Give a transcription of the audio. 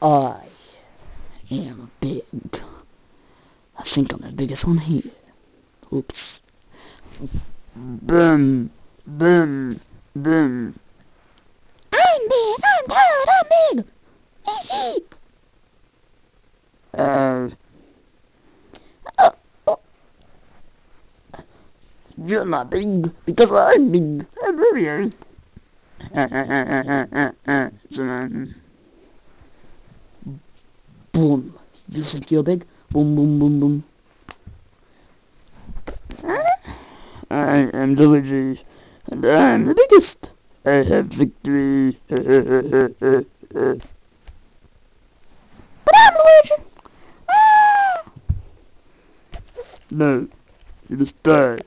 I am big. I think I'm the biggest one here. Oops. Boom, boom, boom. I'm big, I'm proud, I'm big. Hee Uh, Oh, you're not big because I'm big. I'm very big. Boom. You think you're big? Boom, boom, boom, boom. I am the Luigi, and I'm the biggest. I have victory. but I'm Luigi. Ah! no, you must die.